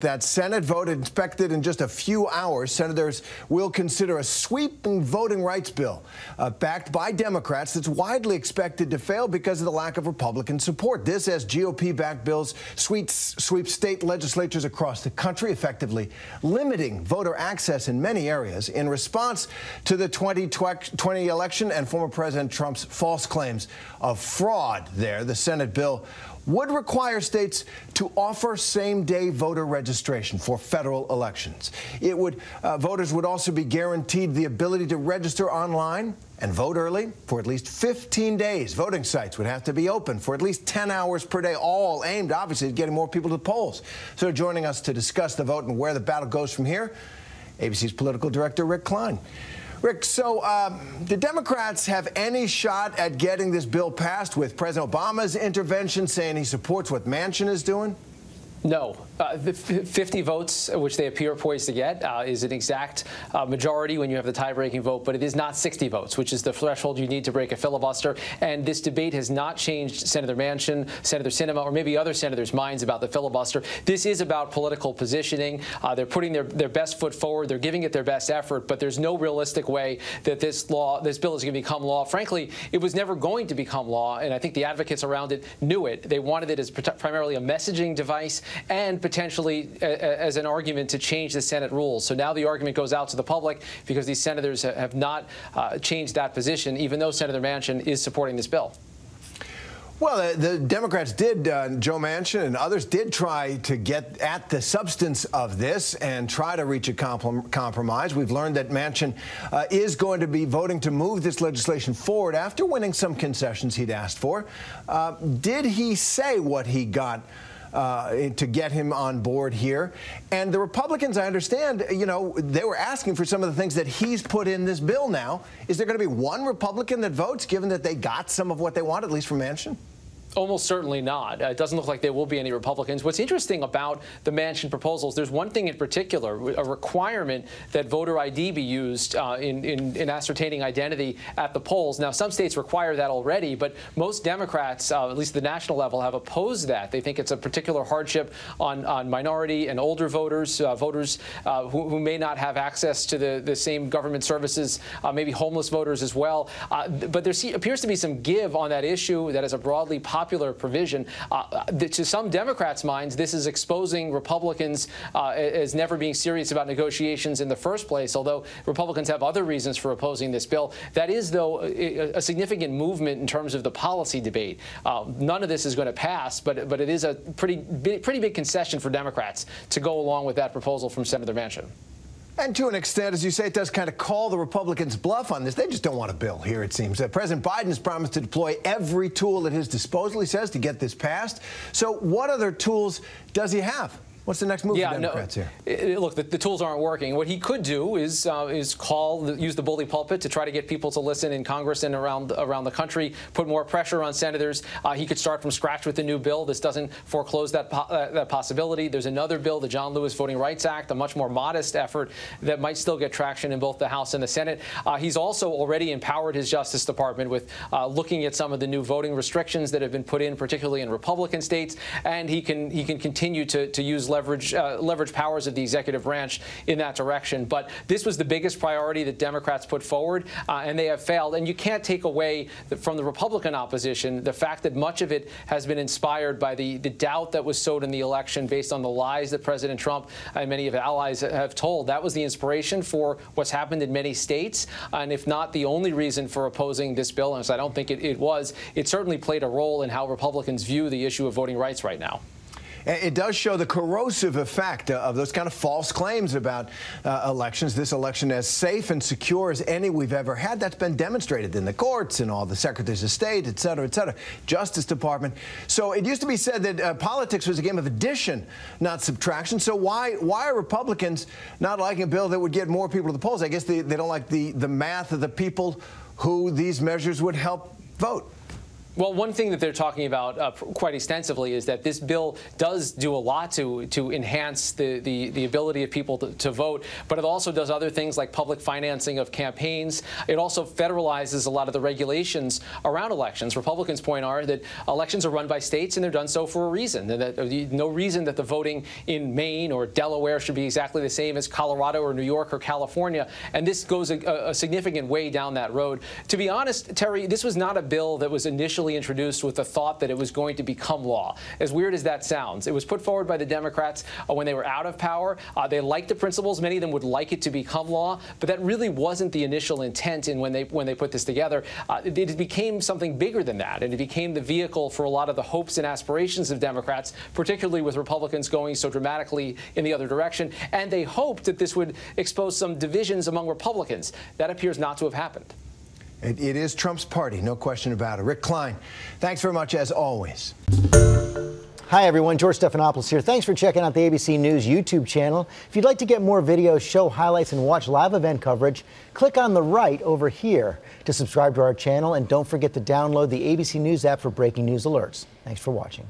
That Senate vote expected in just a few hours. Senators will consider a sweeping voting rights bill uh, backed by Democrats that's widely expected to fail because of the lack of Republican support. This as GOP backed bills sweep, sweep state legislatures across the country, effectively limiting voter access in many areas in response to the 2020 election and former President Trump's false claims of fraud there. The Senate bill would require states to offer same-day voter registration for federal elections. It would uh, voters would also be guaranteed the ability to register online and vote early for at least 15 days. Voting sites would have to be open for at least 10 hours per day, all aimed, obviously, at getting more people to the polls. So joining us to discuss the vote and where the battle goes from here, ABC's political director Rick Klein. Rick, so um, the Democrats have any shot at getting this bill passed with President Obama's intervention saying he supports what Manchin is doing? No. Uh, 50 votes, which they appear poised to get, uh, is an exact uh, majority when you have the tie-breaking vote, but it is not 60 votes, which is the threshold you need to break a filibuster. And this debate has not changed Senator Manchin, Senator Sinema, or maybe other senators' minds about the filibuster. This is about political positioning. Uh, they're putting their, their best foot forward. They're giving it their best effort, but there's no realistic way that this law, this bill is going to become law. Frankly, it was never going to become law, and I think the advocates around it knew it. They wanted it as primarily a messaging device and potentially as an argument to change the Senate rules. So now the argument goes out to the public because these senators have not uh, changed that position, even though Senator Manchin is supporting this bill. Well, the, the Democrats did, uh, Joe Manchin and others did try to get at the substance of this and try to reach a compromise. We've learned that Manchin uh, is going to be voting to move this legislation forward after winning some concessions he'd asked for. Uh, did he say what he got? Uh, to get him on board here. And the Republicans, I understand, you know, they were asking for some of the things that he's put in this bill now. Is there going to be one Republican that votes, given that they got some of what they want, at least from Manchin? Almost certainly not. Uh, it doesn't look like there will be any Republicans. What's interesting about the Manchin proposals, there's one thing in particular, a requirement that voter ID be used uh, in, in, in, ascertaining identity at the polls. Now, some states require that already, but most Democrats, uh, at least at the national level, have opposed that. They think it's a particular hardship on, on minority and older voters, uh, voters uh, who, who, may not have access to the, the same government services, uh, maybe homeless voters as well. but there appears to be some give on that issue that is a broadly popular popular provision. Uh, to some Democrats' minds, this is exposing Republicans uh, as never being serious about negotiations in the first place, although Republicans have other reasons for opposing this bill. That is, though, a, a significant movement in terms of the policy debate. Uh, none of this is going to pass, but, but it is a pretty, pretty big concession for Democrats to go along with that proposal from Senator Manchin. And to an extent, as you say, it does kind of call the Republicans' bluff on this. They just don't want a bill here, it seems. Uh, President Biden has promised to deploy every tool at his disposal, he says, to get this passed. So what other tools does he have? What's the next move yeah, for Democrats no, here? look, the, the, tools aren't working. What he could do is uh, is call, the, use the bully pulpit to try to get people to listen in Congress and around around the country, put more pressure on senators. Uh, he could start from scratch with a new bill. This doesn't foreclose that po uh, that possibility. There's another bill, the John Lewis Voting Rights Act, a much more modest effort that might still get traction in both the House and the Senate. Uh, he's also already empowered his Justice Department with uh, looking at some of the new voting restrictions that have been put in, particularly in Republican states, and he can he can continue to to use leverage uh, leverage powers of the executive branch in that direction. But this was the biggest priority that Democrats put forward, uh, and they have failed. And you can't take away the, from the Republican opposition the fact that much of it has been inspired by the, the doubt that was sowed in the election based on the lies that President Trump and many of his allies have told. That was the inspiration for what's happened in many states, and if not the only reason for opposing this bill, and I don't think it, it was, it certainly played a role in how Republicans view the issue of voting rights right now. It does show the corrosive effect of those kind of false claims about uh, elections. This election as safe and secure as any we've ever had. That's been demonstrated in the courts and all the secretaries of state, et cetera, et cetera. Justice Department. So it used to be said that uh, politics was a game of addition, not subtraction. So why why are Republicans not liking a bill that would get more people to the polls? I guess they, they don't like the, the math of the people who these measures would help vote. Well, one thing that they're talking about uh, quite extensively is that this bill does do a lot to to enhance the the, the ability of people to, to, vote, but it also does other things like public financing of campaigns. It also federalizes a lot of the regulations around elections. Republicans' point are that elections are run by states and they're done so for a reason. That, uh, no reason that the voting in Maine or Delaware should be exactly the same as Colorado or New York or California. And this goes a, a significant way down that road. To be honest, Terry, this was not a bill that was initially introduced with the thought that it was going to become law. As weird as that sounds, it was put forward by the Democrats uh, when they were out of power. Uh, they liked the principles. Many of them would like it to become law, but that really wasn't the initial intent in when they when they put this together. Uh, it, it became something bigger than that, and it became the vehicle for a lot of the hopes and aspirations of Democrats, particularly with Republicans going so dramatically in the other direction. And they hoped that this would expose some divisions among Republicans. That appears not to have happened. It, it is Trump's party, no question about it. Rick Klein, thanks very much as always. Hi, everyone. George Stephanopoulos here. Thanks for checking out the ABC News YouTube channel. If you'd like to get more videos, show highlights, and watch live event coverage, click on the right over here to subscribe to our channel. And don't forget to download the ABC News app for breaking news alerts. Thanks for watching.